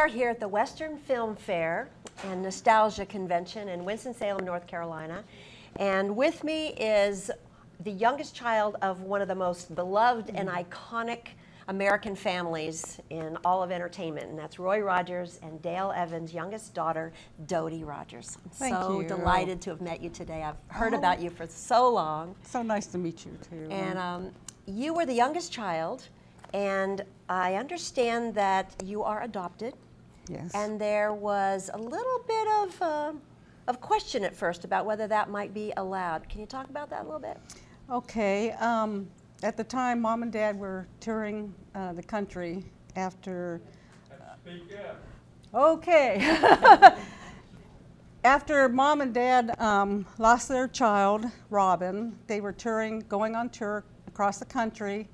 Are here at the Western Film Fair and Nostalgia Convention in Winston-Salem, North Carolina. And with me is the youngest child of one of the most beloved and iconic American families in all of entertainment, and that's Roy Rogers and Dale Evans' youngest daughter, Dodie Rogers. I'm Thank so you. delighted to have met you today. I've heard Oh. about you for so long. So nice to meet you too. And um, you were the youngest child, and I understand that you are adopted. Yes. And there was a little bit of, uh, of question at first about whether that might be allowed. Can you talk about that a little bit? okay. Um, at the time, mom and dad were touring uh, the country after. Speak. Okay. after mom and dad um, lost their child, Robin, they were touring, going on tour across the country,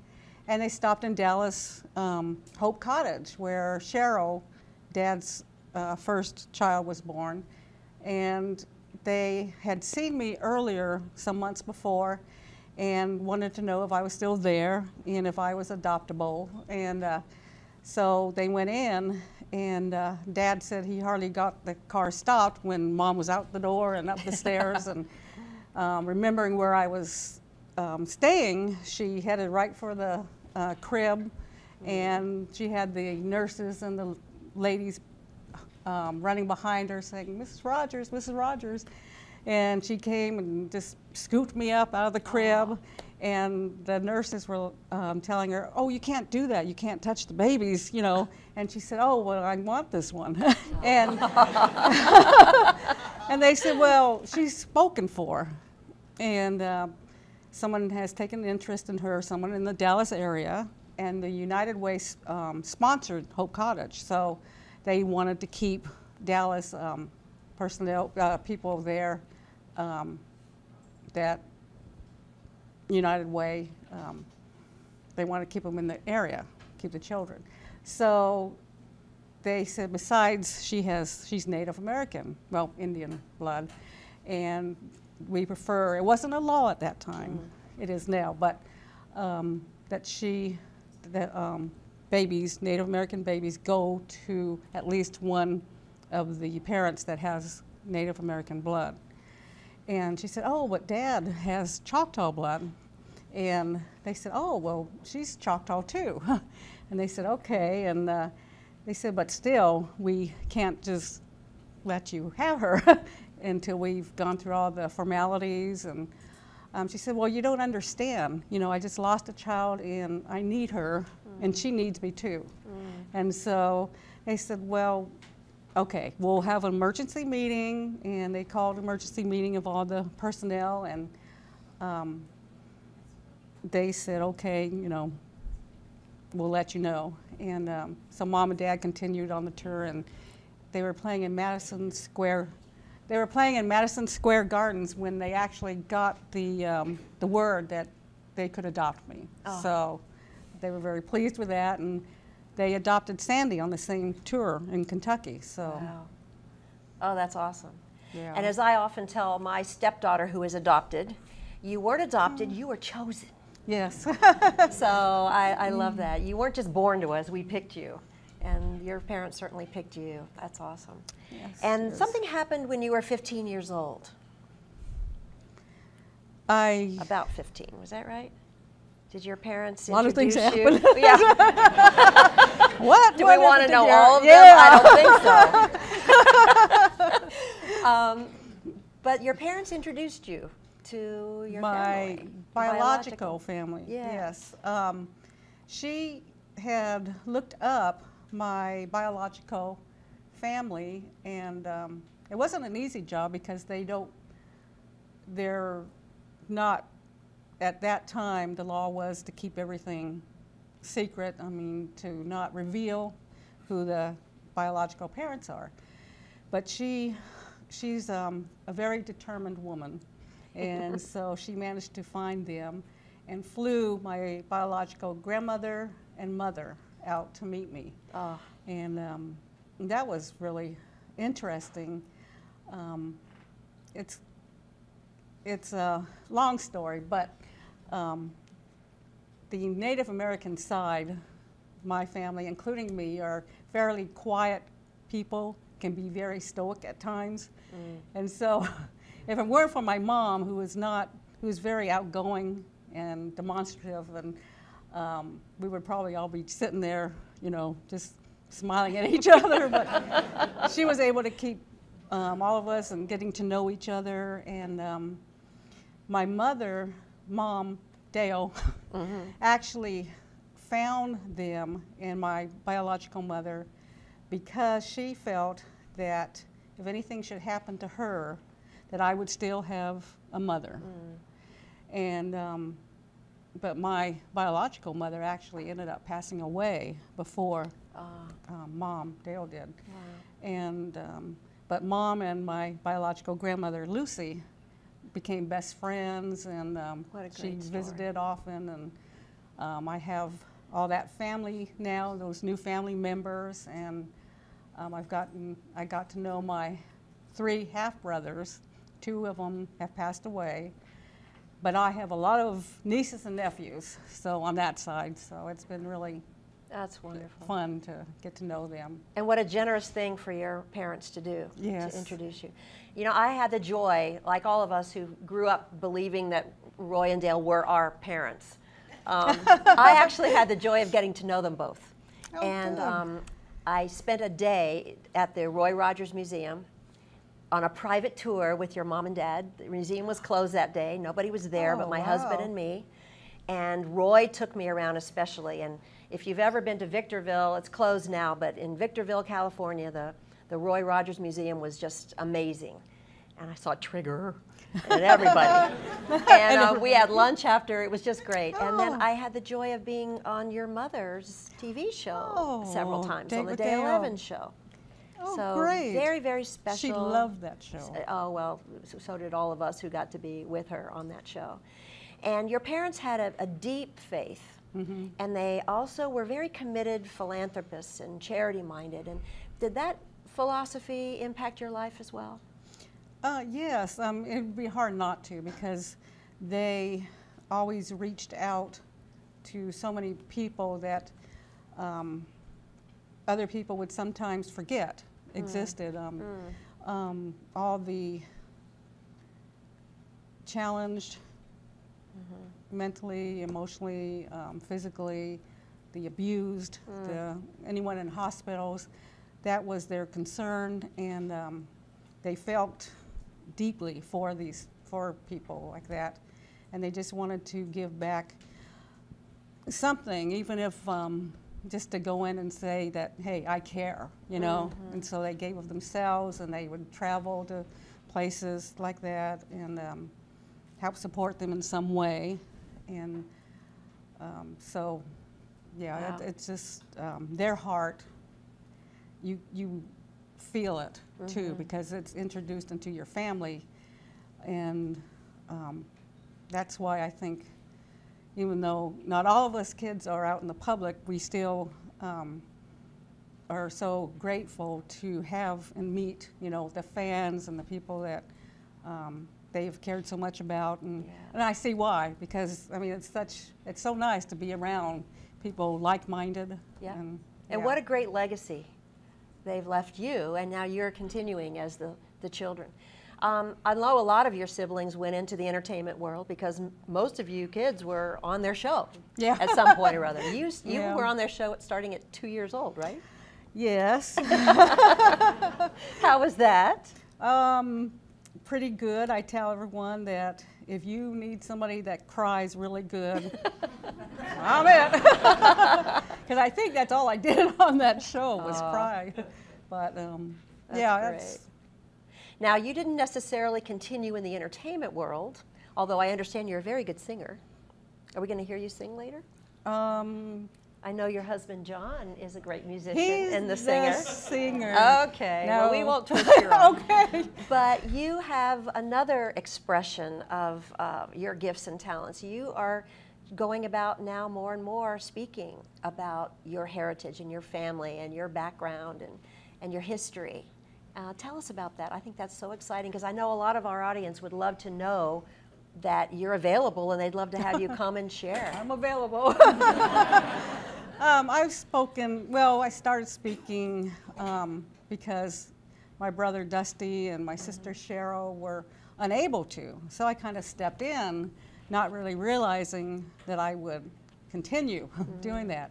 and they stopped in Dallas, um, Hope Cottage, where Cheryl, dad's uh, first child, was born. And they had seen me earlier, some months before, and wanted to know if I was still there and if I was adoptable. And uh, so they went in, and uh, Dad said he hardly got the car stopped when Mom was out the door and up the stairs. And um, remembering where I was um, staying, she headed right for the uh, crib, and she had the nurses and the ladies um, running behind her saying, Mrs. Rogers, Mrs. Rogers. And she came and just scooped me up out of the crib. And the nurses were um, telling her, Oh, you can't do that. You can't touch the babies, you know. And she said, Oh, well, I want this one. and, and they said, Well, she's spoken for. And uh, someone has taken an interest in her, someone in the Dallas area. And the United Way um, sponsored Hope Cottage. So they wanted to keep Dallas um, personnel, uh, people there um, that United Way, um, they want to keep them in the area, keep the children. So they said, besides, she has, she's Native American, well, Indian blood, and we prefer, it wasn't a law at that time, it is now, but um, that she, that um, babies, Native American babies, go to at least one of the parents that has Native American blood. And she said, Oh, but dad has Choctaw blood. And they said, Oh, well, she's Choctaw too. and they said, Okay. And uh, they said, But still, we can't just let you have her until we've gone through all the formalities. And um, she said, Well, you don't understand. You know, I just lost a child and I need her, and she needs me too. And so they said, Well, okay, we'll have an emergency meeting. And they called an emergency meeting of all the personnel. And um, they said, Okay, you know, we'll let you know. And um, so mom and dad continued on the tour, and they were playing in Madison Square. They were playing in Madison Square Gardens when they actually got the um, the word that they could adopt me. Oh. So they were very pleased with that, and they adopted Sandy on the same tour in Kentucky. So Wow. Oh, that's awesome. Yeah. And as I often tell my stepdaughter who is adopted, you weren't adopted, you were chosen. yes, So I, I love that. You weren't just born to us, we picked you. And your parents certainly picked you. That's awesome. Yes, and yes. something happened when you were 15 years old. I About 15, was that right? Did your parents A lot of things introduce happened. Yeah. what Do what we want to know your- all of yeah. them? I don't think so. um, but your parents introduced you to your my family. biological, family. Yeah. Yes. Um, she had looked up my biological family, and um, it wasn't an easy job because they don't. They're not. At that time, the law was to keep everything secret. I mean, to not reveal who the biological parents are. But she, she's um, a very determined woman, and so she managed to find them, and flew my biological grandmother and mother out to meet me, Oh, and um, that was really interesting. Um, it's it's a long story, but um, the Native American side, my family, including me, are fairly quiet people, can be very stoic at times. And so, if it weren't for my mom, who is not, who's very outgoing and demonstrative, and um, we would probably all be sitting there, you know, just smiling at each other. But she was able to keep um, all of us and getting to know each other. And um, my mother, mom, Dale, actually found them and my biological mother because she felt that if anything should happen to her, that I would still have a mother. And um, but my biological mother actually ended up passing away before Ah, um, mom, Dale did. wow. And um, but mom and my biological grandmother Lucy became best friends, and um, she story. visited often. And um, I have all that family now, those new family members, and um, I've gotten I got to know my three half brothers. Two of them have passed away, but I have a lot of nieces and nephews, so on that side, so it's been really That's wonderful. fun to get to know them. And what a generous thing for your parents to do Yes. to introduce you. You know, I had the joy, like all of us who grew up believing that Roy and Dale were our parents. Um, I actually had the joy of getting to know them both. Oh, and good. um, I spent a day at the Roy Rogers Museum on a private tour with your mom and dad. The museum was closed that day. Nobody was there Oh, but my husband and me. And Roy took me around especially. And if you've ever been to Victorville, it's closed now, but in Victorville, California, the, the Roy Rogers Museum was just amazing. And I saw Trigger and everybody. and uh, we had lunch after. It was just great. And then Oh. I had the joy of being on your mother's TV show several Oh, times on the Dale Evans show. Oh, so great. very, very special. She loved that show. Oh, well, so, so did all of us who got to be with her on that show. And your parents had a, a deep faith, Mm-hmm. and they also were very committed philanthropists and charity minded. And did that philosophy impact your life as well? Uh, yes, um, it'd be hard not to because they always reached out to so many people that um, other people would sometimes forget existed. Um, um, all the challenged mentally, emotionally, um, physically, the abused, the, anyone in hospitals. That was their concern, and um, they felt deeply for these for people like that, and they just wanted to give back something, even if um, just to go in and say that, hey, I care, you know. And so they gave of themselves, and they would travel to places like that and um, help support them in some way. And um, so, yeah, Wow. it, it's just um, their heart. You you feel it too because it's introduced into your family, and um, that's why I think even though not all of us kids are out in the public, we still um, are so grateful to have and meet, you know, the fans and the people that um, they've cared so much about, and, Yeah. and I see why because I mean it's such it's so nice to be around people like-minded. Yeah. And, And what a great legacy they've left you, and now you're continuing as the, the children. Um, I know a lot of your siblings went into the entertainment world because m- most of you kids were on their show Yeah. at some point or other. You, you Yeah. were on their show at, starting at two years old, right? Yes. How was that? Um, pretty good. I tell everyone that if you need somebody that cries really good, I'm it. Because I think that's all I did on that show was cry. But um, That's yeah, great. that's Now, you didn't necessarily continue in the entertainment world, although I understand you're a very good singer. Are we going to hear you sing later? um, I know your husband John is a great musician and the singer. singer. Okay, well, we won't twist your arm. okay. But you have another expression of uh, your gifts and talents. You are going about now more and more speaking about your heritage and your family and your background and, and your history. Uh, tell us about that. I think that's so exciting because I know a lot of our audience would love to know that you're available and they'd love to have you come and share. I'm available. Um, I've spoken, well, I started speaking um, because my brother Dusty and my sister Cheryl were unable to. So I kind of stepped in, not really realizing that I would continue doing that.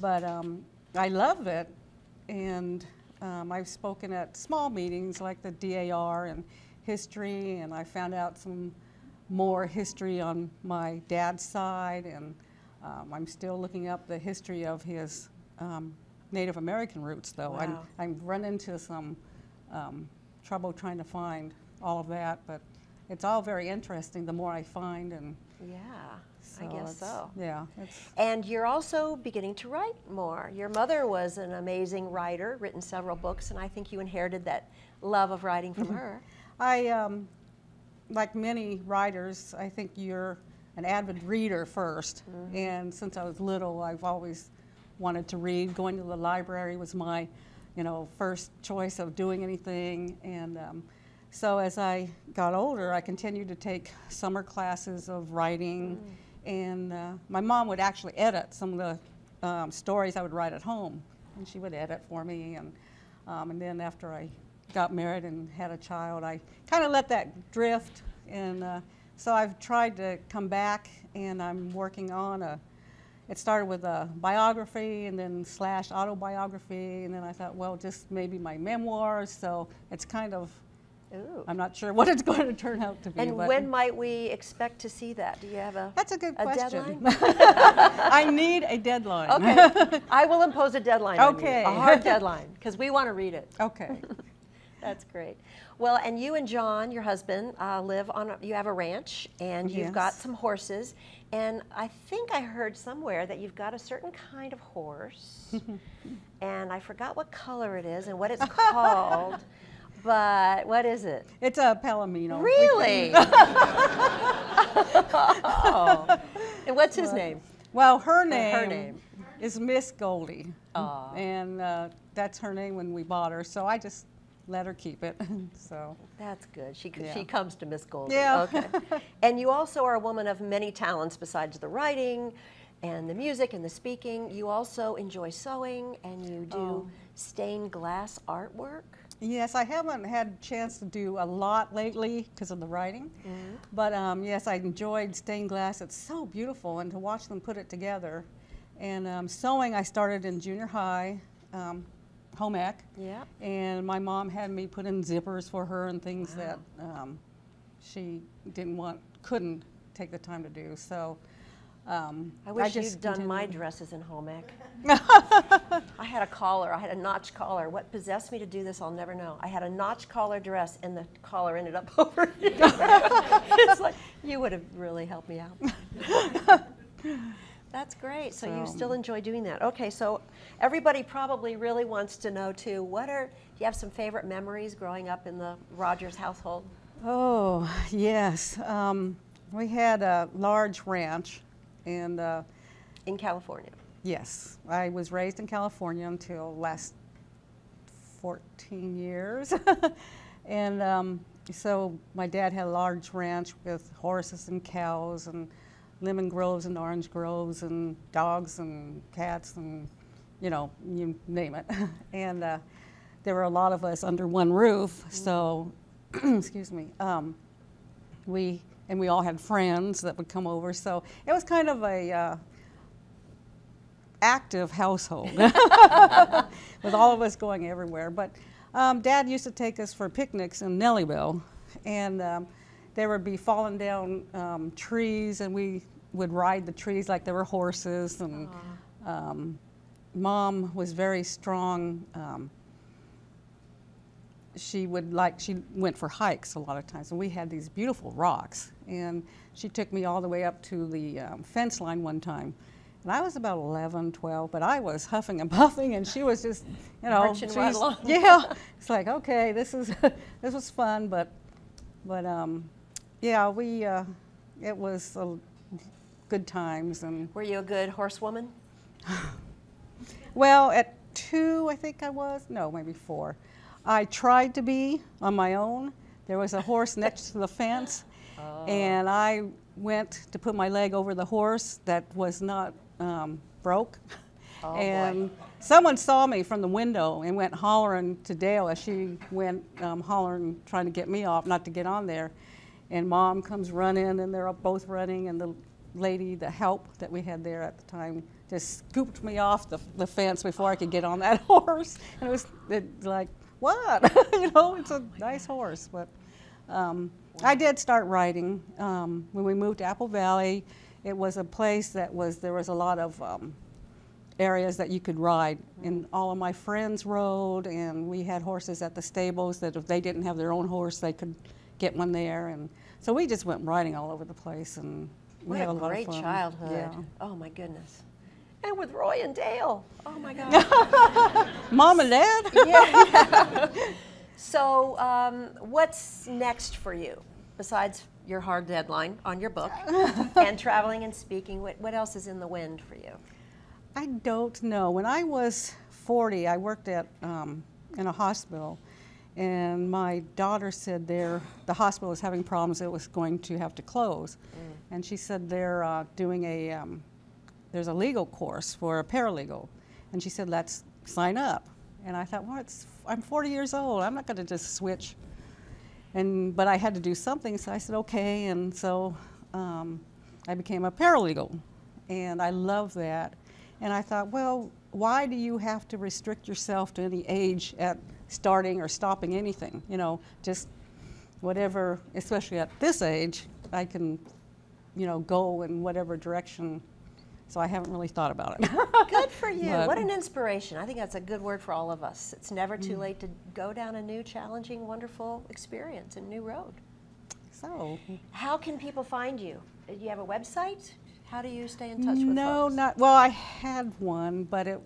But um, I love it, and um, I've spoken at small meetings like the DAR and history, and I found out some more history on my dad's side, and um, I'm still looking up the history of his um, Native American roots, though. I'm, Wow. I've run into some um, trouble trying to find all of that, but it's all very interesting the more I find, and Yeah, so I guess so. Yeah, And you're also beginning to write more. Your mother was an amazing writer, written several books, and I think you inherited that love of writing from her. I, um, like many writers, I think you're an avid reader 1st And since I was little, I've always wanted to read. Going to the library was my, you know, first choice of doing anything. And um, so as I got older, I continued to take summer classes of writing. And uh, my mom would actually edit some of the um, stories I would write at home. And she would edit for me. And, um, and then after I got married and had a child, I kind of let that drift. And uh, so I've tried to come back, and I'm working on a. It started with a biography and then slash autobiography, and then I thought, well, just maybe my memoirs. So it's kind of, Ooh. I'm not sure what it's going to turn out to be. And when might we expect to see that? Do you have a, that's a good a question. deadline? I need a deadline. Okay, I will impose a deadline Okay. a hard deadline, because we want to read it. okay. That's great. Well, and you and John, your husband, uh, live on. A, you have a ranch, and you've got some horses. And I think I heard somewhere that you've got a certain kind of horse, and I forgot what color it is and what it's called. But what is it? It's a palomino. Really? oh. And what's his name? Well, her name, her name. is Miss Goldie. Aw. And uh, that's her name when we bought her, so I just let her keep it. so, That's good. She, Yeah. she comes to Miss Goldie. Yeah. Okay. and you also are a woman of many talents besides the writing and the music and the speaking. You also enjoy sewing and you do Oh. stained glass artwork. Yes, I haven't had a chance to do a lot lately because of the writing. But um, yes, I enjoyed stained glass. It's so beautiful, and to watch them put it together. And um, sewing, I started in junior high, um, home ec. Yeah. And my mom had me put in zippers for her and things that um, she didn't want, couldn't take the time to do. So um, I wish just you'd done my dresses in home ec. I had a collar, I had a notch collar. What possessed me to do this, I'll never know. I had a notch collar dress and the collar ended up over here. it's like, you would have really helped me out. That's great. So you still enjoy doing that. Okay, so everybody probably really wants to know too, what are, do you have some favorite memories growing up in the Rogers household? Oh, yes. Um, we had a large ranch, and uh, In California. yes, I was raised in California until last 14 years. and um, so my dad had a large ranch with horses and cows and lemon groves and orange groves and dogs and cats and, you know, you name it. and uh, there were a lot of us under one roof, so, excuse me, um, we, and we all had friends that would come over. So it was kind of a, uh, active household with all of us going everywhere. But um, Dad used to take us for picnics in Nellyville, and um, there would be falling down um, trees, and we would ride the trees like they were horses. And um, Mom was very strong. She would like she went for hikes a lot of times and we had these beautiful rocks and she took me all the way up to the um, fence line one time and i was about 11 12 but i was huffing and puffing and she was just you know Marching right along. yeah it's like okay this is this was fun but but um yeah we uh, it was uh, good times and Were you a good horsewoman? well, at two, I think I was. No, maybe four. I tried to be on my own. There was a horse next to the fence, and I went to put my leg over the horse that was not um, broke. Oh, boy. and someone saw me from the window and went hollering to Dale as she went um, hollering, trying to get me off, not to get on there. And mom comes running, and they're both running, and the lady, the help that we had there at the time, just scooped me off the, the fence before I could get on that horse. And it was it, like, what? you know, it's a nice horse, but. Um, I did start riding um, when we moved to Apple Valley. It was a place that was there was a lot of um, areas that you could ride, and all of my friends rode, and we had horses at the stables that if they didn't have their own horse, they could get one there, and so we just went riding all over the place, and we What had a a lot great of fun. childhood. Yeah. Oh my goodness. And with Roy and Dale. Oh my God. Mom and Dad. yeah. So, um, what's next for you besides your hard deadline on your book and traveling and speaking? What, what else is in the wind for you? I don't know. When I was 40, I worked at um, in a hospital, and my daughter said there the hospital was having problems. It was going to have to close, and she said they're uh, doing a um, there's a legal course for a paralegal, and she said let's sign up. And I thought, well, I'm 40 years old. I'm not going to just switch. And but I had to do something, so I said okay, and so um, I became a paralegal, and I love that. And I thought, well, why do you have to restrict yourself to any age at starting or stopping anything? You know, just whatever, especially at this age, I can, you know, go in whatever direction. So I haven't really thought about it. Good for you. But- what an inspiration. I think that's a good word for all of us. It's never too late to go down a new, challenging, wonderful experience and new road. so How can people find you? Do you have a website? How do you stay in touch with no, folks? not well. I had one, but it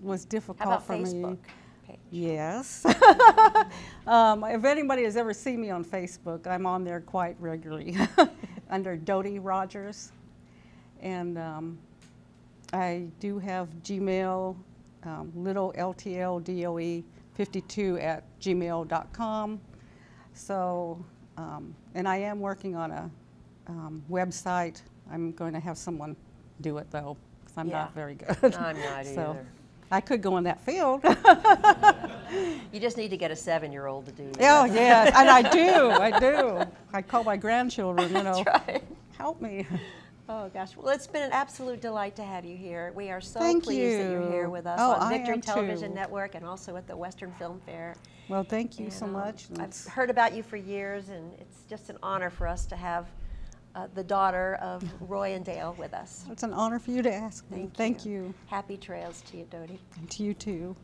was difficult for Facebook? me. page? Yes. um, if anybody has ever seen me on Facebook, I'm on there quite regularly under Dodie Rogers. And um, I do have Gmail, um, little LTLDOE 52 E at gmail.com. So, um, and I am working on a um, website. I'm going to have someone do it though, because I'm Yeah. not very good. I'm not So, either. I could go in that field. You just need to get a seven-year-old to do that. Oh, yes, and I do, I do. I call my grandchildren, you know, right. help me. Oh gosh, well it's been an absolute delight to have you here. We are so Thank pleased that you're here with us Oh, on Victory Television too. Network and also at the Western Film Fair. Well, thank you so And, um, much. and I've heard about you for years, and it's just an honor for us to have uh, the daughter of Roy and Dale with us. It's an honor for you to ask me. Thank Thank you. you, Happy trails to you, Dodie. and to you too.